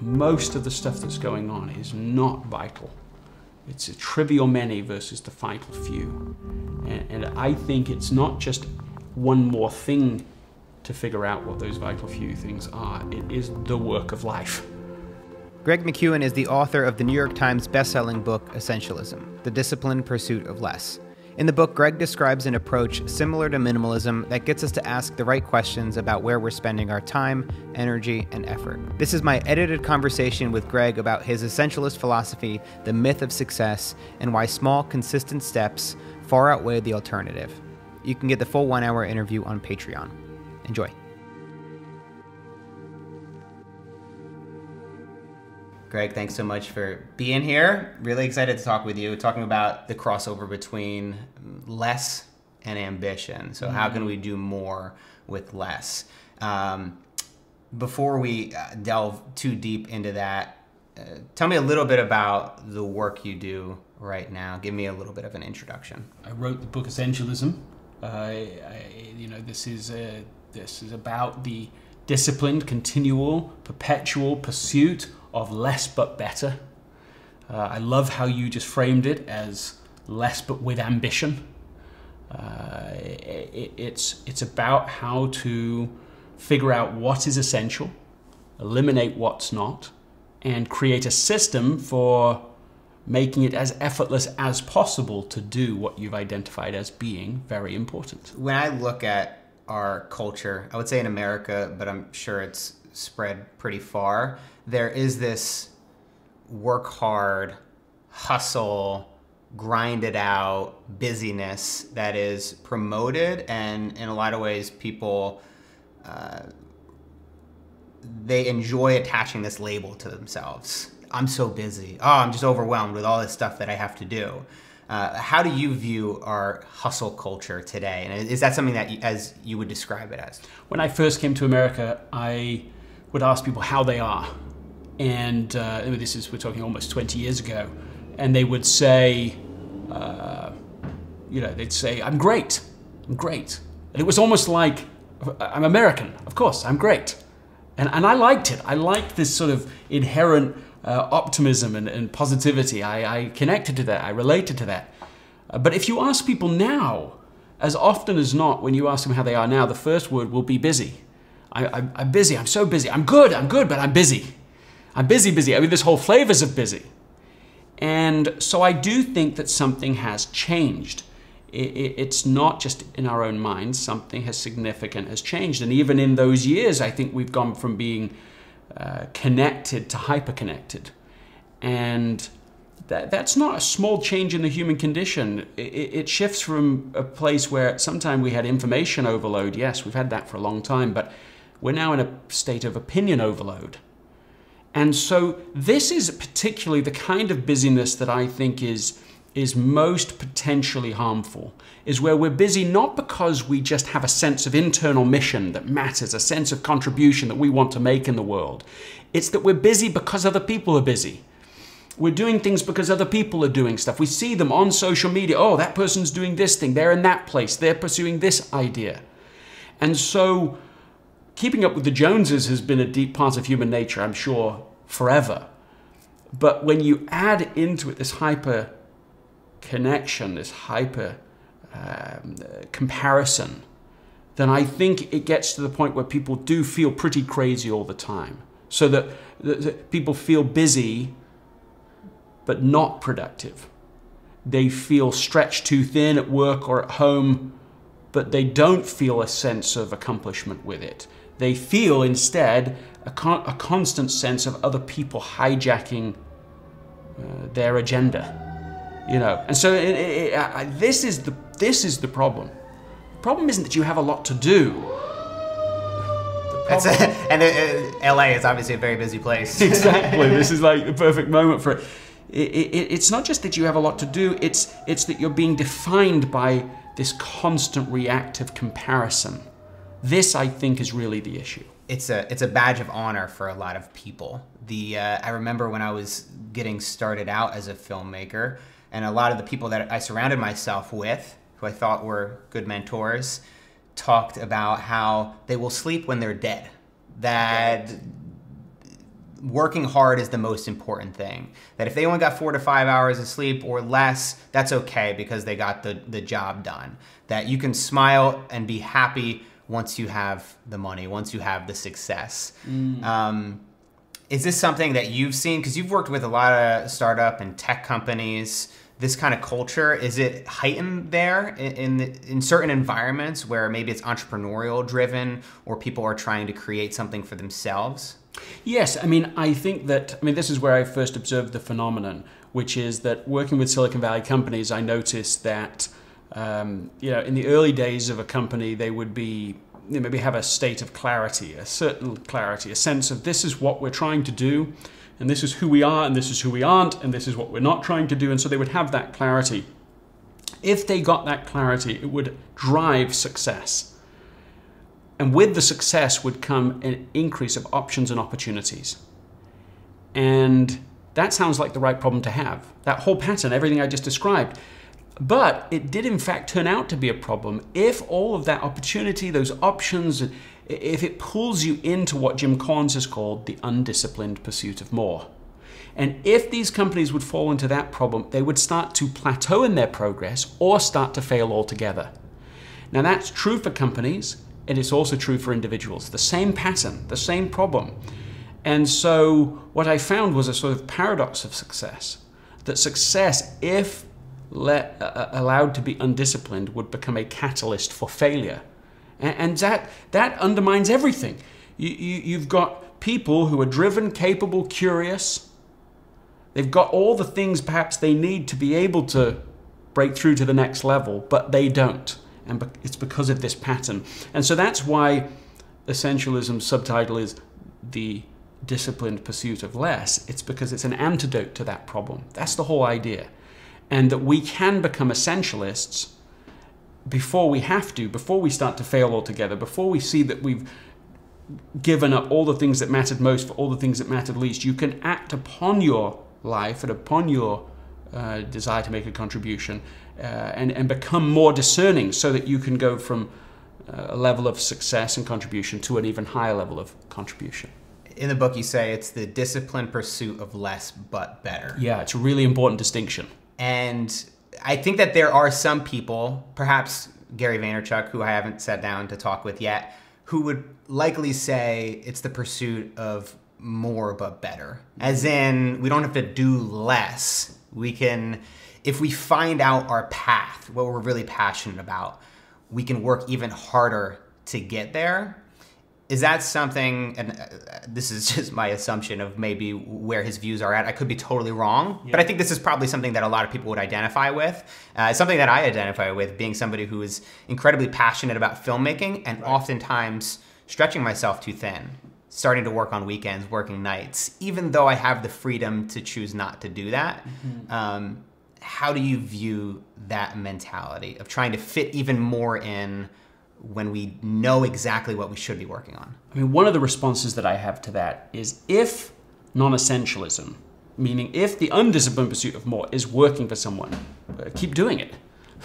most of the stuff that's going on is not vital. It's a trivial many versus the vital few. And, and I think it's not just one more thing to figure out what those vital few things are, it is the work of life. Greg McKeown is the author of the New York Times bestselling book Essentialism The Disciplined Pursuit of Less. In the book, Greg describes an approach similar to minimalism that gets us to ask the right questions about where we're spending our time, energy, and effort. This is my edited conversation with Greg about his essentialist philosophy, the myth of success, and why small, consistent steps far outweigh the alternative. You can get the full one hour interview on Patreon. Enjoy. Greg, thanks so much for being here. Really excited to talk with you, talking about the crossover between less and ambition. So, mm-hmm. how can we do more with less? Um, before we uh, delve too deep into that, uh, tell me a little bit about the work you do right now. Give me a little bit of an introduction. I wrote the book Essentialism. Uh, I, you know, this is a, this is about the disciplined, continual, perpetual pursuit of less but better. Uh, I love how you just framed it as less but with ambition. Uh, it, it's, it's about how to figure out what is essential, eliminate what's not, and create a system for making it as effortless as possible to do what you've identified as being very important. When I look at our culture, I would say in America, but I'm sure it's spread pretty far, there is this work hard, hustle, grind it out busyness that is promoted, and in a lot of ways, people. Uh, they enjoy attaching this label to themselves. I'm so busy. Oh, I'm just overwhelmed with all this stuff that I have to do. Uh, how do you view our hustle culture today? And is that something that, you, as you would describe it as? When I first came to America, I would ask people how they are. And uh, this is, we're talking almost 20 years ago. And they would say, uh, you know, they'd say, I'm great, I'm great. And it was almost like, I'm American, of course, I'm great. And, and I liked it. I liked this sort of inherent uh, optimism and, and positivity. I, I, connected to that, I related to that. Uh, but if you ask people now, as often as not, when you ask them how they are now, the first word will be busy. I, am busy. I'm so busy. I'm good. I'm good, but I'm busy. I'm busy, busy. I mean, this whole flavors of busy. And so I do think that something has changed. It's not just in our own minds, something has significant has changed. And even in those years, I think we've gone from being uh, connected to hyper-connected. And that, that's not a small change in the human condition. It, it shifts from a place where sometimes we had information overload. Yes, we've had that for a long time, but we're now in a state of opinion overload. And so this is particularly the kind of busyness that I think is, is most potentially harmful, is where we're busy not because we just have a sense of internal mission that matters, a sense of contribution that we want to make in the world. It's that we're busy because other people are busy. We're doing things because other people are doing stuff. We see them on social media. Oh, that person's doing this thing. They're in that place. They're pursuing this idea. And so keeping up with the Joneses has been a deep part of human nature, I'm sure, forever. But when you add into it this hyper connection, this hyper um, comparison, then I think it gets to the point where people do feel pretty crazy all the time. So that, that people feel busy but not productive. They feel stretched too thin at work or at home, but they don't feel a sense of accomplishment with it. They feel instead a, con a constant sense of other people hijacking uh, their agenda. You know, and so it, it, it, this is the this is the problem. The problem isn't that you have a lot to do. A, and uh, uh LA is obviously a very busy place. exactly. This is like the perfect moment for it. It's not just that you have a lot to do. It's it's that you're being defined by this constant reactive comparison. This, I think, is really the issue. It's a it's a badge of honor for a lot of people. The uh, I remember when I was getting started out as a filmmaker, and a lot of the people that I surrounded myself with, who I thought were good mentors, talked about how they will sleep when they're dead. That working hard is the most important thing. That if they only got four to five hours of sleep or less, that's okay because they got the, the job done. That you can smile and be happy once you have the money, once you have the success. Mm. Um, is this something that you've seen? Because you've worked with a lot of startup and tech companies. This kind of culture is it heightened there in in, the, in certain environments where maybe it's entrepreneurial driven or people are trying to create something for themselves? Yes, I mean, I think that, I mean, this is where I first observed the phenomenon, which is that working with Silicon Valley companies, I noticed that, um, you know, in the early days of a company, they would be, you know, maybe have a state of clarity, a certain clarity, a sense of this is what we're trying to do, and this is who we are, and this is who we aren't, and this is what we're not trying to do. And so they would have that clarity. If they got that clarity, it would drive success. And with the success would come an increase of options and opportunities. And that sounds like the right problem to have. That whole pattern, everything I just described. But it did, in fact, turn out to be a problem if all of that opportunity, those options, if it pulls you into what Jim Collins has called the undisciplined pursuit of more. And if these companies would fall into that problem, they would start to plateau in their progress or start to fail altogether. Now, that's true for companies and it's also true for individuals. The same pattern, the same problem. And so what I found was a sort of paradox of success. That success, if let, uh, uh, allowed to be undisciplined, would become a catalyst for failure. And, and that, that undermines everything. You, you, you've got people who are driven, capable, curious. They've got all the things perhaps they need to be able to break through to the next level, but they don't and it's because of this pattern. And so that's why essentialism's subtitle is the disciplined pursuit of less. It's because it's an antidote to that problem. That's the whole idea. And that we can become essentialists before we have to, before we start to fail altogether, before we see that we've given up all the things that mattered most for all the things that mattered least. You can act upon your life and upon your uh, desire to make a contribution uh, and, and become more discerning so that you can go from uh, a level of success and contribution to an even higher level of contribution. In the book, you say it's the disciplined pursuit of less but better. Yeah, it's a really important distinction. And I think that there are some people, perhaps Gary Vaynerchuk, who I haven't sat down to talk with yet, who would likely say it's the pursuit of more but better. As in, we don't have to do less. We can if we find out our path, what we're really passionate about, we can work even harder to get there. Is that something, and uh, this is just my assumption of maybe where his views are at. I could be totally wrong, yeah. but I think this is probably something that a lot of people would identify with. Uh, something that I identify with, being somebody who is incredibly passionate about filmmaking and right. oftentimes stretching myself too thin starting to work on weekends, working nights, even though I have the freedom to choose not to do that. Mm-hmm. Um, how do you view that mentality of trying to fit even more in when we know exactly what we should be working on? I mean, one of the responses that I have to that is if non essentialism, meaning if the undisciplined pursuit of more is working for someone, uh, keep doing it.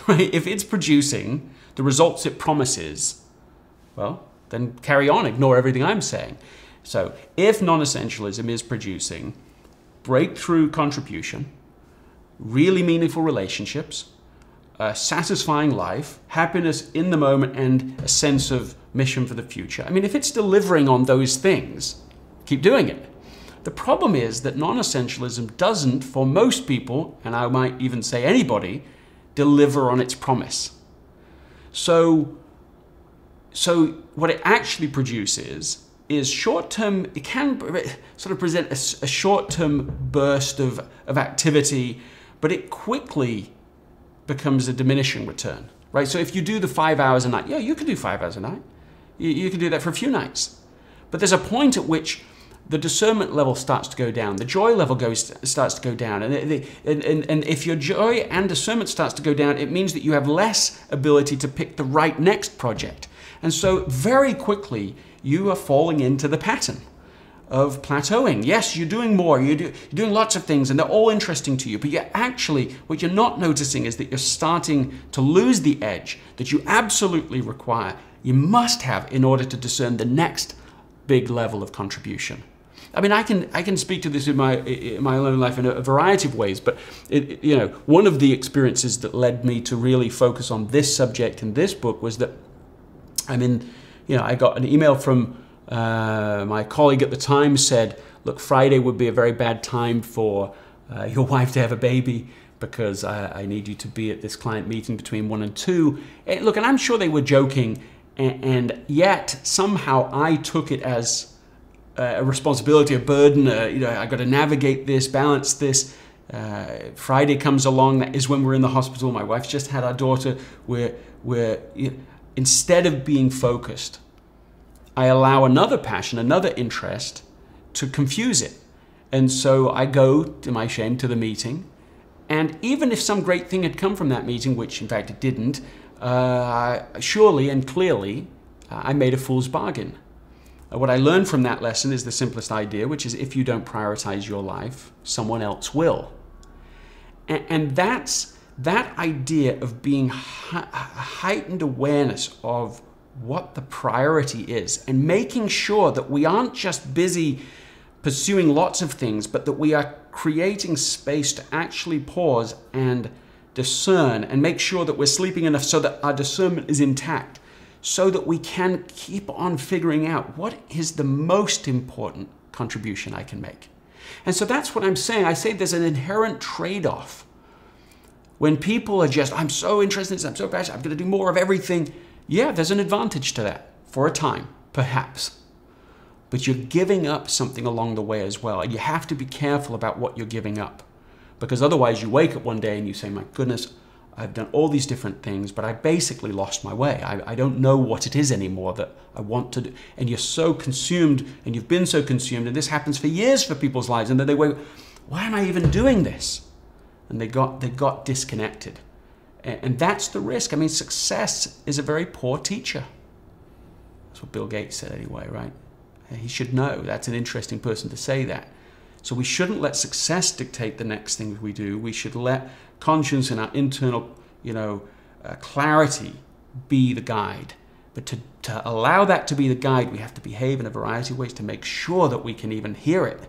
Right? If it's producing the results it promises, well, then carry on, ignore everything I'm saying. So, if non essentialism is producing breakthrough contribution, really meaningful relationships, a satisfying life, happiness in the moment, and a sense of mission for the future. I mean, if it's delivering on those things, keep doing it. The problem is that non essentialism doesn't, for most people, and I might even say anybody, deliver on its promise. So, so what it actually produces is short term, it can sort of present a, a short term burst of, of activity but it quickly becomes a diminishing return, right? So if you do the five hours a night, yeah, you can do five hours a night. You, you can do that for a few nights. But there's a point at which the discernment level starts to go down, the joy level goes starts to go down, and, and, and, and if your joy and discernment starts to go down, it means that you have less ability to pick the right next project. And so very quickly, you are falling into the pattern of plateauing. Yes, you're doing more, you're, do, you're, doing lots of things, and they're all interesting to you, but you're actually, what you're not noticing is that you're starting to lose the edge that you absolutely require, you must have in order to discern the next big level of contribution. I mean, I can I can speak to this in my in my own life in a variety of ways, but it, you know, one of the experiences that led me to really focus on this subject in this book was that I mean, you know, I got an email from uh, my colleague at the time said, "Look, Friday would be a very bad time for uh, your wife to have a baby." Because I, I, need you to be at this client meeting between one and two. And look, and I'm sure they were joking, and, and yet somehow I took it as a responsibility, a burden. Uh, you know, I got to navigate this, balance this. Uh, Friday comes along. That is when we're in the hospital. My wife's just had our daughter. We're we're you know, instead of being focused, I allow another passion, another interest, to confuse it. And so I go, to my shame, to the meeting. And even if some great thing had come from that meeting, which in fact it didn't, uh, surely and clearly uh, I made a fool's bargain. Uh, what I learned from that lesson is the simplest idea, which is if you don't prioritize your life, someone else will. And, and that's that idea of being heightened awareness of what the priority is and making sure that we aren't just busy pursuing lots of things, but that we are creating space to actually pause and discern and make sure that we're sleeping enough so that our discernment is intact so that we can keep on figuring out what is the most important contribution I can make. And so that's what I'm saying. I say there's an inherent trade off. When people are just, I'm so interested in this, I'm so passionate, I'm going to do more of everything. Yeah, there's an advantage to that for a time, perhaps. But you're giving up something along the way as well. And you have to be careful about what you're giving up. Because otherwise, you wake up one day and you say, My goodness, I've done all these different things, but I basically lost my way. I, I, don't know what it is anymore that I want to do. And you're so consumed, and you've been so consumed, and this happens for years for people's lives, and then they wait, why am I even doing this? And they got, they got disconnected. And, that's the risk. I mean, success is a very poor teacher. That's what Bill Gates said anyway, right? He should know. That's an interesting person to say that. So we shouldn't let success dictate the next thing we do. We should let conscience and our internal, you know, uh, clarity be the guide. But to, to allow that to be the guide, we have to behave in a variety of ways to make sure that we can even hear it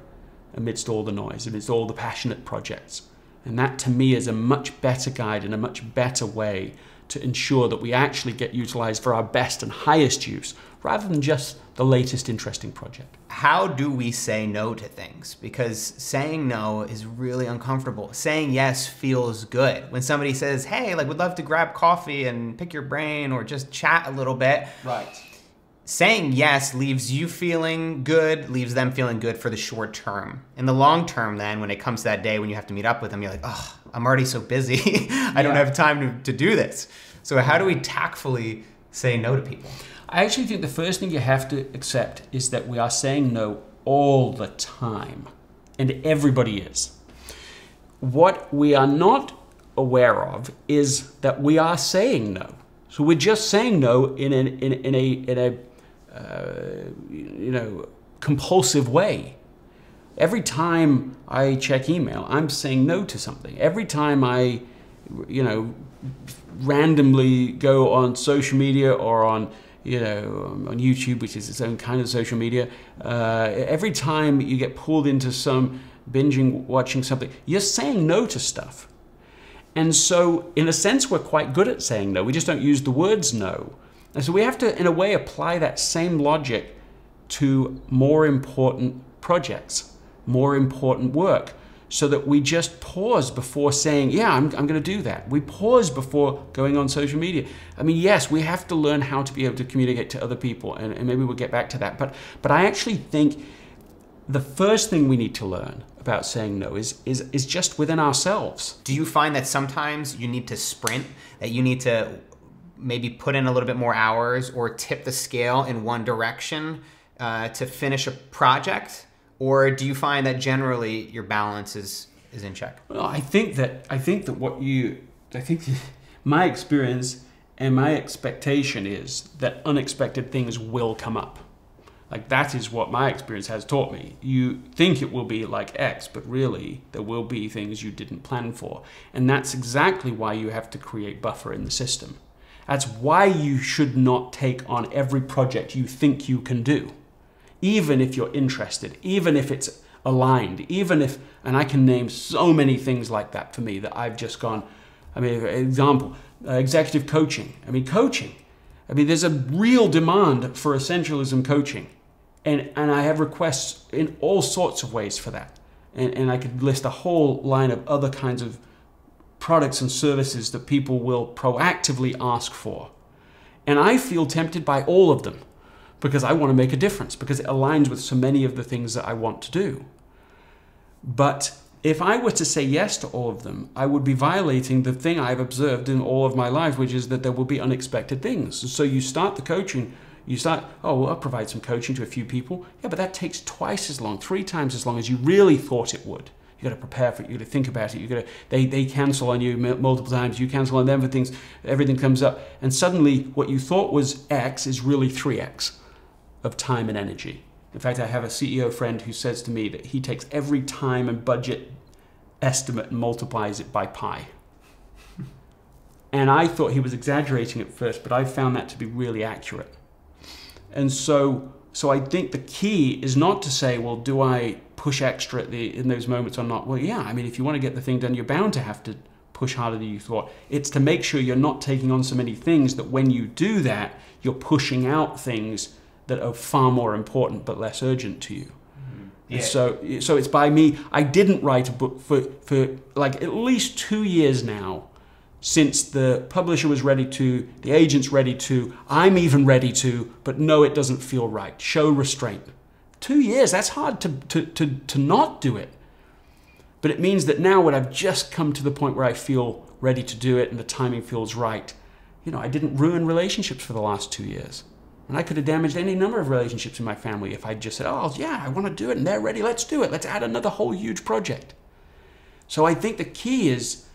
amidst all the noise, amidst all the passionate projects. And that to me is a much better guide and a much better way to ensure that we actually get utilized for our best and highest use rather than just the latest interesting project. How do we say no to things? Because saying no is really uncomfortable. Saying yes feels good. When somebody says, hey, like, would love to grab coffee and pick your brain or just chat a little bit. Right. Saying yes leaves you feeling good, leaves them feeling good for the short term. In the long term, then, when it comes to that day when you have to meet up with them, you're like, oh, I'm already so busy. I yeah. don't have time to, to do this. So, how do we tactfully say no to people? I actually think the first thing you have to accept is that we are saying no all the time, and everybody is. What we are not aware of is that we are saying no. So we're just saying no in, an, in, in a, in a uh, you know, compulsive way. Every time I check email, I'm saying no to something. Every time I, you know, randomly go on social media or on you know, on YouTube, which is its own kind of social media, uh, every time you get pulled into some binging, watching something, you're saying no to stuff. And so, in a sense, we're quite good at saying no. We just don't use the words no. And so, we have to, in a way, apply that same logic to more important projects, more important work so that we just pause before saying, Yeah, I'm, I'm going to do that. We pause before going on social media. I mean, yes, we have to learn how to be able to communicate to other people, and, and maybe we'll get back to that. But, but I actually think the first thing we need to learn about saying no is, is, is just within ourselves. Do you find that sometimes you need to sprint, that you need to maybe put in a little bit more hours or tip the scale in one direction uh, to finish a project? or do you find that generally your balance is is in check? Well, I think that I think that what you I think my experience and my expectation is that unexpected things will come up. Like that is what my experience has taught me. You think it will be like X, but really there will be things you didn't plan for. And that's exactly why you have to create buffer in the system. That's why you should not take on every project you think you can do even if you're interested, even if it's aligned, even if, and I can name so many things like that for me that I've just gone. I mean, example, uh, executive coaching. I mean, coaching. I mean, there's a real demand for essentialism coaching. And, and I have requests in all sorts of ways for that. And, and I could list a whole line of other kinds of products and services that people will proactively ask for. And I feel tempted by all of them because I want to make a difference, because it aligns with so many of the things that I want to do. But if I were to say yes to all of them, I would be violating the thing I've observed in all of my life, which is that there will be unexpected things. So you start the coaching, you start, oh, well, I'll provide some coaching to a few people. Yeah, but that takes twice as long, three times as long as you really thought it would. You got to prepare for it. You got to think about it. You got to. They they cancel on you multiple times. You cancel on them for things. Everything comes up, and suddenly what you thought was X is really three X of time and energy. In fact, I have a CEO friend who says to me that he takes every time and budget estimate and multiplies it by pi. And I thought he was exaggerating at first, but I found that to be really accurate. And so, so I think the key is not to say, well, do I push extra the, in those moments or not? Well, yeah, I mean, if you want to get the thing done, you're bound to have to push harder than you thought. It's to make sure you're not taking on so many things that when you do that, you're pushing out things that are far more important but less urgent to you. Mm-hmm. Yeah. So, so it's by me. I didn't write a book for, for like at least two years now, since the publisher was ready to, the agent's ready to, I'm even ready to, but no, it doesn't feel right. Show restraint. Two years, that's hard to, to, to, to not do it. But it means that now when I've just come to the point where I feel ready to do it and the timing feels right, you know, I didn't ruin relationships for the last two years. And I could have damaged any number of relationships in my family if I'd just said, oh, yeah, I want to do it and they're ready, let's do it. Let's add another whole huge project. So I think the key is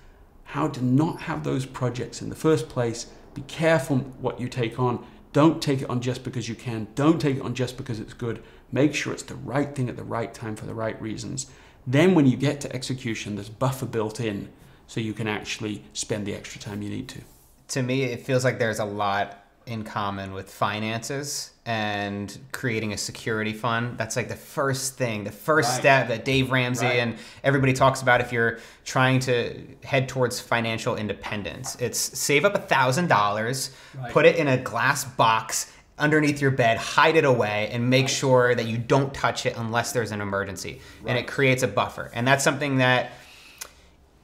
how to not have those projects in the first place. Be careful what you take on. Don't take it on just because you can. Don't take it on just because it's good. Make sure it's the right thing at the right time for the right reasons. Then, when you get to execution, there's buffer built in so you can actually spend the extra time you need to. To me, it feels like there's a lot in common with finances and creating a security fund. That's like the first thing, the first right. step that Dave Ramsey right. and everybody talks about if you're trying to head towards financial independence. It's save up a thousand dollars, put it in a glass box underneath your bed, hide it away, and make sure that you don't touch it unless there's an emergency. And it creates a buffer. And that's something that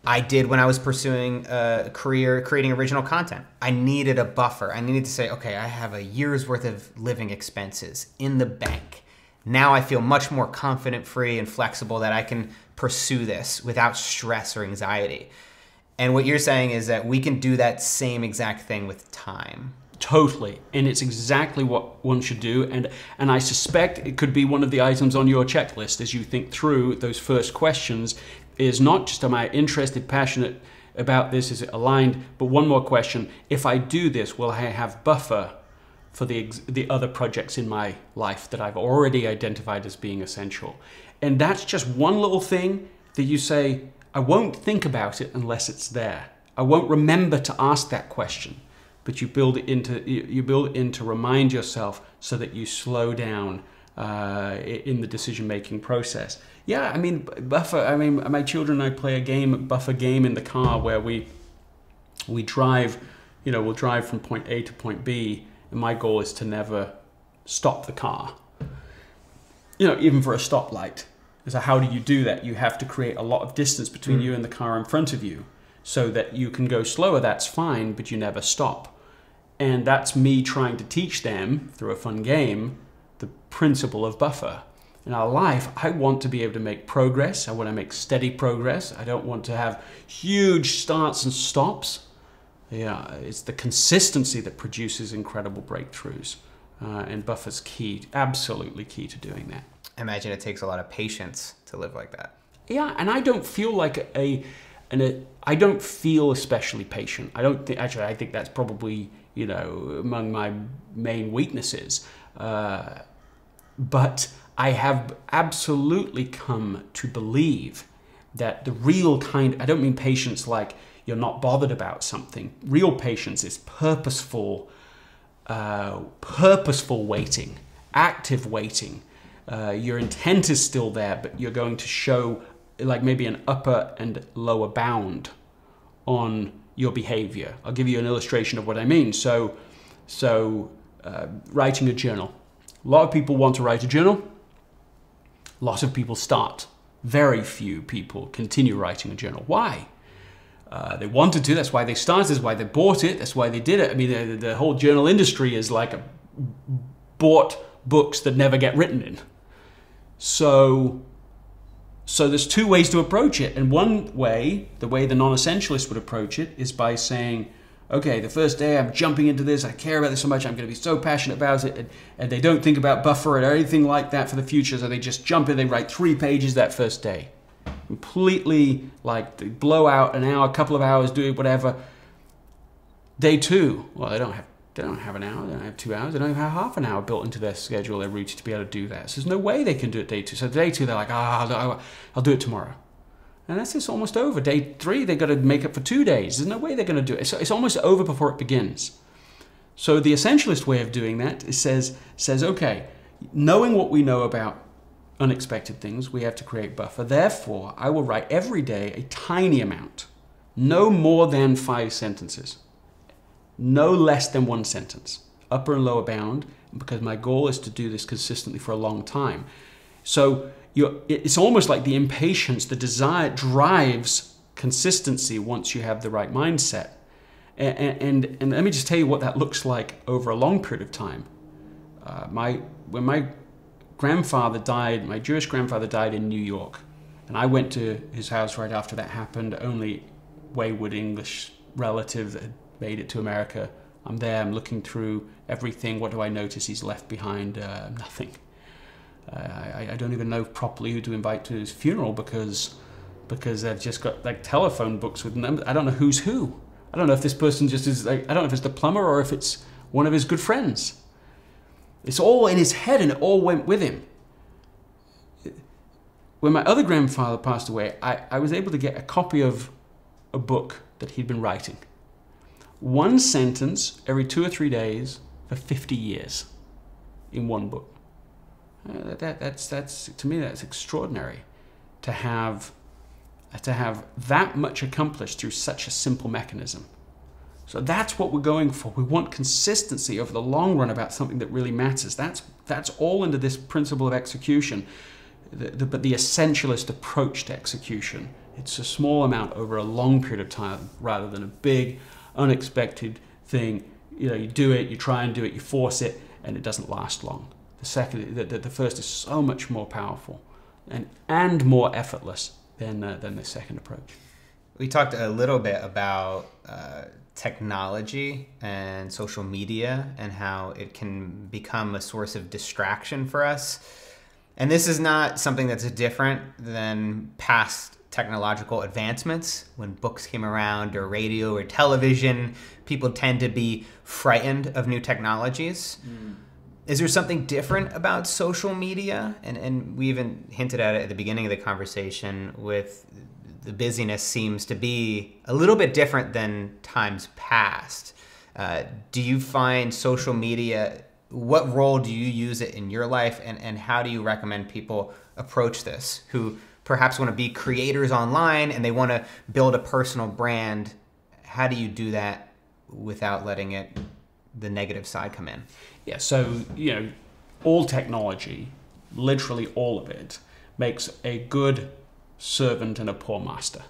I did when I was pursuing a career creating original content. I needed a buffer. I needed to say, okay, I have a year's worth of living expenses in the bank. Now I feel much more confident, free, and flexible that I can pursue this without stress or anxiety. And what you're saying is that we can do that same exact thing with time. Totally, and it's exactly what one should do. And and I suspect it could be one of the items on your checklist as you think through those first questions is not just am I interested, passionate about this, is it aligned, but one more question. If I do this, will I have buffer for the, the other projects in my life that I've already identified as being essential? And that's just one little thing that you say, I won't think about it unless it's there. I won't remember to ask that question, but you build it into you build it in to remind yourself so that you slow down uh, in the decision making process. Yeah, I mean, buffer. I mean, my children and I play a game, buffer game in the car where we we drive. You know, we'll drive from point A to point B, and my goal is to never stop the car. You know, even for a stoplight. So how do you do that? You have to create a lot of distance between mm. you and the car in front of you, so that you can go slower. That's fine, but you never stop. And that's me trying to teach them through a fun game principle of buffer. In our life, I want to be able to make progress. I want to make steady progress. I don't want to have huge starts and stops. Yeah, it's the consistency that produces incredible breakthroughs. Uh, and buffer's key, absolutely key to doing that. I imagine it takes a lot of patience to live like that. Yeah, and I don't feel like a, and a, I don't feel especially patient. I don't think actually. I think that's probably you know among my main weaknesses. Uh, but I have absolutely come to believe that the real kind, I don't mean patience like you're not bothered about something. Real patience is purposeful, uh, purposeful waiting, active waiting. Uh, your intent is still there, but you're going to show like maybe an upper and lower bound on your behavior. I'll give you an illustration of what I mean. So, so uh, writing a journal. A lot of people want to write a journal. A lot of people start. Very few people continue writing a journal. Why? Uh, they wanted to. That's why they started. That's why they bought it. That's why they did it. I mean, the, the whole journal industry is like a, bought books that never get written in. So, so there's two ways to approach it. And one way, the way the non-essentialist would approach it, is by saying, okay, the first day I'm jumping into this, I care about this so much, I'm going to be so passionate about it, and, and they don't think about buffer or anything like that for the future, so they just jump in, they write three pages that first day completely like they blow out an hour, a couple of hours, do whatever. Day two, well, they don't have they don't have an hour, they don't have two hours, they don't have half an hour built into their schedule, their routine to be able to do that. So there's no way they can do it day two. So day two, they're like, ah, I'll, I'll do it tomorrow. And that's just almost over. Day three, they've got to make up for two days. There's no way they're going to do it. So it's almost over before it begins. So the essentialist way of doing that is says says okay, knowing what we know about unexpected things, we have to create buffer. Therefore, I will write every day a tiny amount, no more than five sentences, no less than one sentence, upper and lower bound, because my goal is to do this consistently for a long time. So it's almost like the impatience, the desire drives consistency once you have the right mindset. And, and, and let me just tell you what that looks like over a long period of time. Uh, my, when my grandfather died, my Jewish grandfather died in New York. And I went to his house right after that happened. Only wayward English relative that had made it to America. I'm there, I'm looking through everything. What do I notice he's left behind? Uh, nothing. I, I, don't even know properly who to invite to his funeral because because they've just got like telephone books with numbers. I don't know who's who. I don't know if this person just is like, I don't know if it's the plumber or if it's one of his good friends. It's all in his head and it all went with him. When my other grandfather passed away, I, I was able to get a copy of a book that he'd been writing. One sentence every two or three days for 50 years in one book. Uh, that, that's, that's, to me, that's extraordinary to have, to have that much accomplished through such a simple mechanism. So that's what we're going for. We want consistency over the long run about something that really matters. That's, that's all under this principle of execution. The, the, but the essentialist approach to execution, it's a small amount over a long period of time rather than a big, unexpected thing. You know, you do it, you try and do it, you force it, and it doesn't last long. The second, the, the, the first is so much more powerful and, and more effortless than, uh, than the second approach. We talked a little bit about uh, technology and social media and how it can become a source of distraction for us. And this is not something that's different than past technological advancements. When books came around, or radio, or television, people tend to be frightened of new technologies. Mm. Is there something different about social media? And, and we even hinted at it at the beginning of the conversation with the busyness seems to be a little bit different than times past. Uh, do you find social media, what role do you use it in your life, and, and how do you recommend people approach this who perhaps want to be creators online and they want to build a personal brand? How do you do that without letting it, the negative side come in? Yeah, so, you know, all technology, literally all of it, makes a good servant and a poor master.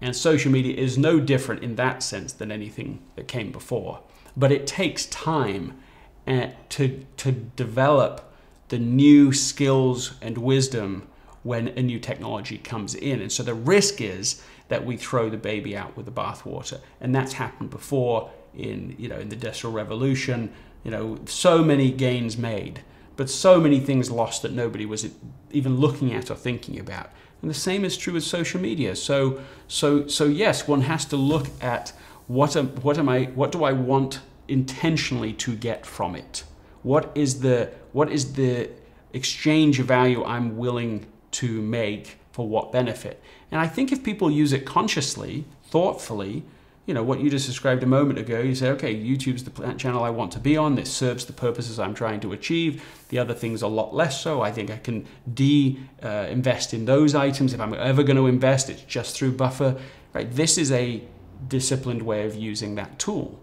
And social media is no different in that sense than anything that came before. But it takes time uh, to, to develop the new skills and wisdom when a new technology comes in. And so the risk is that we throw the baby out with the bathwater. And that's happened before in, you know, in the Industrial Revolution. You know, so many gains made, but so many things lost that nobody was even looking at or thinking about. And the same is true with social media. So, so, so yes, one has to look at what am, what am I, what do I want intentionally to get from it? What is the, what is the exchange of value I'm willing to make for what benefit? And I think if people use it consciously, thoughtfully, you know what you just described a moment ago you say okay youtube's the channel i want to be on. This serves the purposes i'm trying to achieve. The other things are a lot less so. I think i can de uh, invest in those items. If i'm ever going to invest it's just through buffer. Right? This is a disciplined way of using that tool.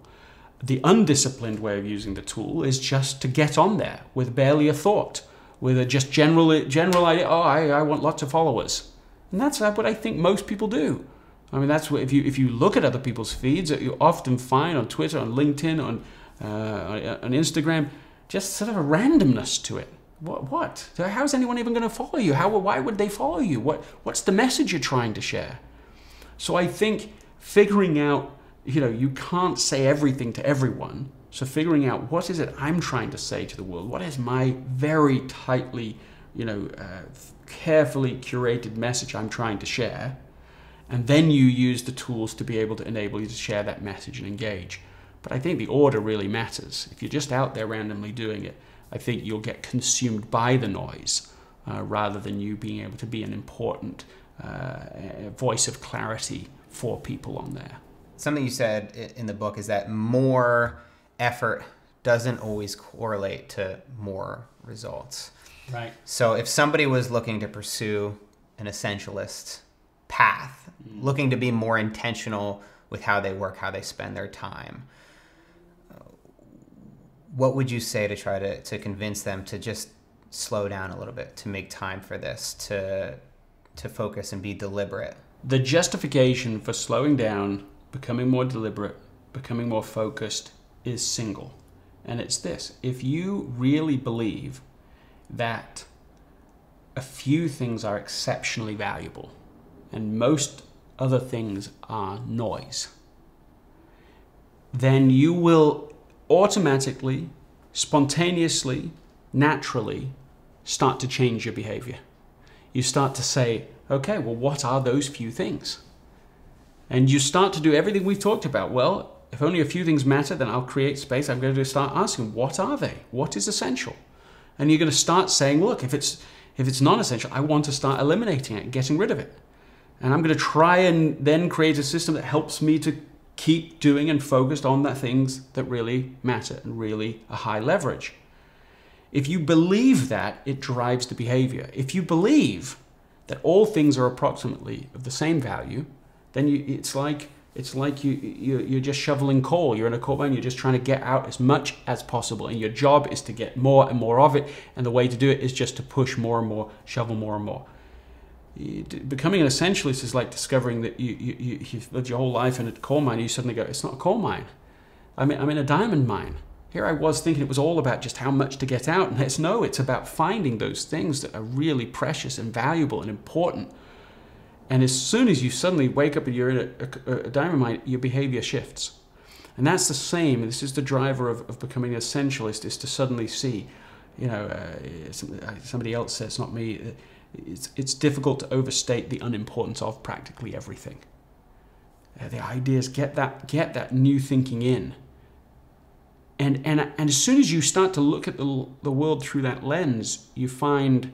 The undisciplined way of using the tool is just to get on there with barely a thought with a just general general idea oh i, I want lots of followers. And that's what i think most people do I mean, that's what if you if you look at other people's feeds that you often find on Twitter, on LinkedIn, on uh, on Instagram, just sort of a randomness to it. What? What? How's anyone even going to follow you? How? Why would they follow you? What? What's the message you're trying to share? So I think figuring out, you know, you can't say everything to everyone. So figuring out what is it I'm trying to say to the world? What is my very tightly, you know, uh, carefully curated message I'm trying to share? And then you use the tools to be able to enable you to share that message and engage. But I think the order really matters. If you're just out there randomly doing it, I think you'll get consumed by the noise uh, rather than you being able to be an important uh, voice of clarity for people on there. Something you said in the book is that more effort doesn't always correlate to more results. Right. So if somebody was looking to pursue an essentialist path, mm. looking to be more intentional with how they work, how they spend their time. What would you say to try to, to convince them to just slow down a little bit, to make time for this, to to focus and be deliberate? The justification for slowing down, becoming more deliberate, becoming more focused is single. And it's this if you really believe that a few things are exceptionally valuable, and most other things are noise, then you will automatically, spontaneously, naturally start to change your behavior. You start to say, okay, well, what are those few things? And you start to do everything we've talked about. Well, if only a few things matter, then I'll create space. I'm going to start asking, what are they? What is essential? And you're going to start saying, look, if it's if it's non-essential, I want to start eliminating it, getting rid of it. And I'm going to try and then create a system that helps me to keep doing and focused on the things that really matter and really are high leverage. If you believe that, it drives the behavior. If you believe that all things are approximately of the same value, then you, it's like it's like you, you you're just shoveling coal. You're in a coal mine. You're just trying to get out as much as possible, and your job is to get more and more of it. And the way to do it is just to push more and more, shovel more and more becoming an essentialist is like discovering that you, you, you've lived your whole life in a coal mine and you suddenly go, it's not a coal mine. I mean, I'm in a diamond mine. Here I was thinking it was all about just how much to get out. And it's no, it's about finding those things that are really precious and valuable and important. And as soon as you suddenly wake up and you're in a, a, a diamond mine, your behavior shifts. And that's the same. This is the driver of, of becoming an essentialist is to suddenly see, you know, uh, somebody else says, not me, it's, it's difficult to overstate the unimportance of practically everything. Uh, the idea is get that, get that new thinking in. And, and, and as soon as you start to look at the, the world through that lens, you find,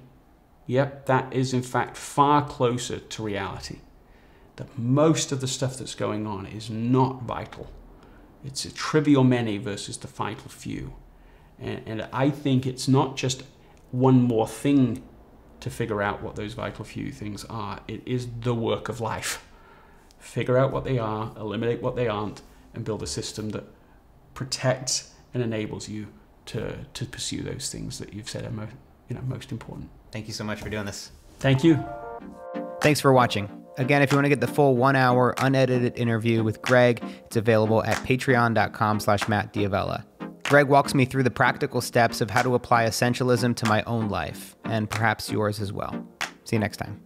yep, that is in fact far closer to reality. That most of the stuff that's going on is not vital. It's a trivial many versus the vital few. And, and I think it's not just one more thing to figure out what those vital few things are. It is the work of life. Figure out what they are, eliminate what they aren't, and build a system that protects and enables you to, to pursue those things that you've said are mo- you know, most important. Thank you so much for doing this. Thank you. Thanks for watching. Again, if you want to get the full one hour unedited interview with Greg, it's available at patreon.com slash Matt D'Avella. Greg walks me through the practical steps of how to apply essentialism to my own life, and perhaps yours as well. See you next time.